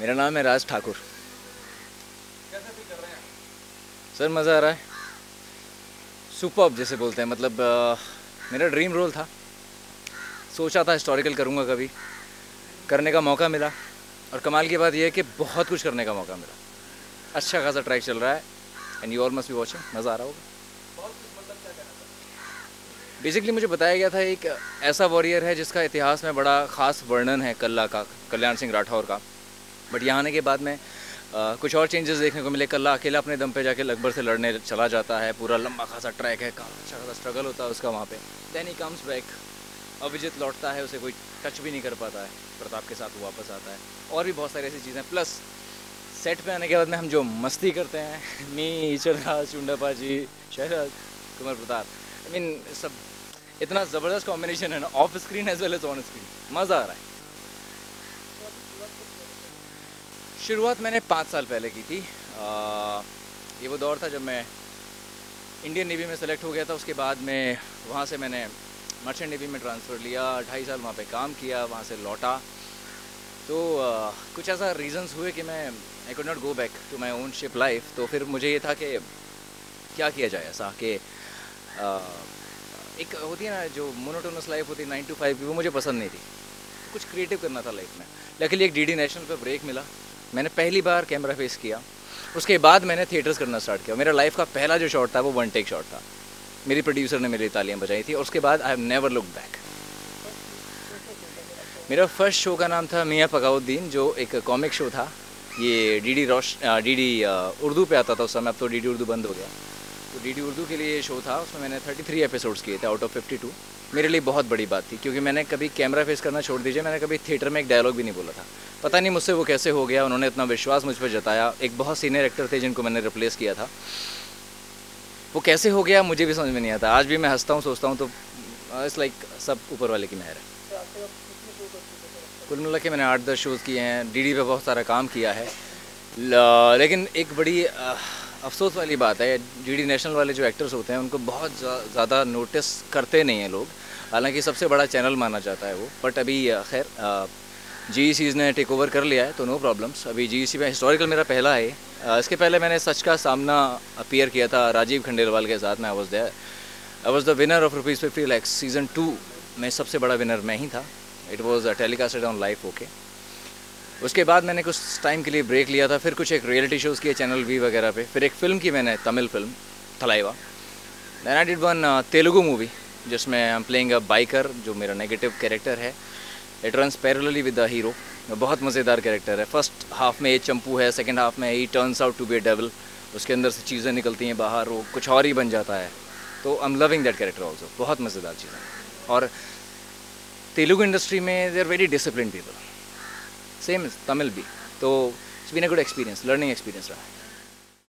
मेरा नाम है राज ठाकुर। सर मज़ा आ रहा है। सुपर जैसे बोलते हैं मतलब आ, मेरा ड्रीम रोल था। सोचा था हिस्टोरिकल करूँगा कभी। करने का मौका मिला। और कमाल की बात यह है कि बहुत कुछ करने का मौका मिला। अच्छा खासा ट्रैक चल रहा है। And you all must be watching मज़ा आ रहा होगा। बेसिकली मुझे बताया गया था एक ऐसा वॉरियर है जिसका इतिहास में बड़ा ख़ास वर्णन है कल्ला का कल्याण सिंह राठौर का। बट यहाँ आने के बाद में आ, कुछ और चेंजेस देखने को मिले। कल्ला अकेला अपने दम पे जाके लगभग से लड़ने चला जाता है। पूरा लंबा खासा ट्रैक है। काफ़ी अच्छा खासा स्ट्रगल होता है उसका वहाँ पे। Then he comes back Abhijeet लौटता है उसे कोई टच भी नहीं कर पाता है। प्रताप के साथ वो वापस आता है। और भी बहुत सारी ऐसी चीज़ें। प्लस सेट पे आने के बाद में हम जो मस्ती करते हैं मी चंद्रा चुंडापा जी शहराज कुमार प्रताप। आई मीन सब इतना ज़बरदस्त कॉम्बिनेशन है ना off screen as well as on screen मज़ा आ रहा है। शुरुआत मैंने पाँच साल पहले की थी। आ, ये वो दौर था जब मैं इंडियन नेवी में सेलेक्ट हो गया था उसके बाद में वहाँ से मैंने मर्चेंट नेवी में ट्रांसफ़र लिया ढाई साल वहाँ पे काम किया वहाँ से लौटा। तो आ, कुछ ऐसा रीजंस हुए कि मैं I could not go back to my own ship life तो फिर मुझे ये था कि क्या किया जाए ऐसा कि एक होती है ना जो मोनोटोनस लाइफ होती है नाइन टू फाइव की वो मुझे पसंद नहीं थी। कुछ क्रिएटिव करना था लाइफ में। लेकिन एक डी नेशनल पर ब्रेक मिला। मैंने पहली बार कैमरा फेस किया। उसके बाद मैंने थिएटर्स करना स्टार्ट किया। मेरा लाइफ का पहला जो शॉट था, वो वन टेक शॉट था। मेरी प्रोड्यूसर ने मेरी तालियाँ बजाई थी और उसके बाद I have never look back मेरा फ़र्स्ट शो का नाम था मियाँ पकाउद्दीन जो एक कॉमिक शो था। ये डी डी रोश डी डी उर्दू पे आता था उस समय, अब तो डी डी उर्दू बंद हो गया। तो डी डी उर्दू के लिए शो था। उसमें मैंने थर्टी थ्री एपिसोड्स किए थे आउट ऑफ़ फिफ्टी टू मेरे लिए बहुत बड़ी बात थी, क्योंकि मैंने कभी कैमरा फेस करना छोड़ दीजिए, मैंने कभी थिएटर में एक डायलॉग भी नहीं बोला था। पता नहीं मुझसे वो कैसे हो गया, उन्होंने इतना विश्वास मुझ पर जताया। एक बहुत सीनियर एक्टर थे जिनको मैंने रिप्लेस किया था। वो कैसे हो गया मुझे भी समझ में नहीं आता। आज भी मैं हंसता हूँ, सोचता हूँ तो इट्स लाइक सब ऊपर वाले की मेहर है। कुल मिला के मैंने आठ दस शोज़ किए हैं डी पे बहुत सारा काम किया है। लेकिन एक बड़ी अफसोस वाली बात है डी नेशनल वाले जो एक्टर्स होते हैं, उनको बहुत ज़्यादा नोटिस करते नहीं हैं लोग। हालाँकि सबसे बड़ा चैनल माना जाता है वो बट अभी खैर जी सीज ने टेक ओवर कर लिया है तो नो प्रॉब्लम्स अभी जी सी में हिस्टोरिकल मेरा पहला है. इसके पहले मैंने सच का सामना अपीयर किया था राजीव खंडेलवाल के साथ में I was there I was the winner of rupees fifty lakhs season two में सबसे बड़ा विनर मैं ही था. It was telecasted on life okay उसके बाद मैंने कुछ टाइम के लिए ब्रेक लिया था, फिर कुछ एक रियलिटी शोज़ किए चैनल वी वगैरह पे. फिर एक फ़िल्म की मैंने Tamil film Thalaiva then I did one Telugu movie जिसमें I am playing a biker जो मेरा नेगेटिव कैरेक्टर है. It run parallelly with the hero बहुत मज़ेदार कैरेक्टर है। फ़र्स्ट हाफ़ में ये चंपू है सेकेंड हाफ़ में ही turns out to be devil उसके अंदर से चीज़ें निकलती हैं बाहर, वो कुछ और ही बन जाता है। तो I am loving that character also बहुत मज़ेदार चीज़ें और तेलुगु इंडस्ट्री में they are very discipline people same Tamil भी। तो it's been a good experience learning experience रहा है।